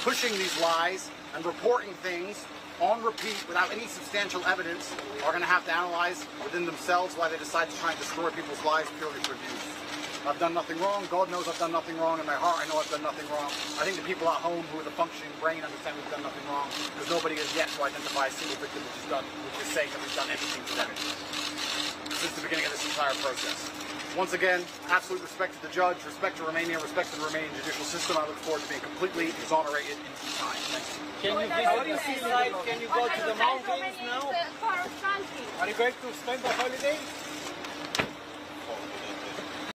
pushing these lies and reporting things on repeat without any substantial evidence are going to have to analyze within themselves why they decide to try and destroy people's lives purely for views. I've done nothing wrong. God knows I've done nothing wrong. In my heart, I know I've done nothing wrong. I think the people at home who with a functioning brain understand we've done nothing wrong because nobody has yet to identify a single victim which is done, which is saying that we've done anything to them entire process. Once again, absolute respect to the judge, respect to Romania, respect to the Romanian judicial system. I look forward to being completely exonerated in due time. Thank you. Can you visit the seaside? Can you go to the mountains now? Are you going to spend the holidays?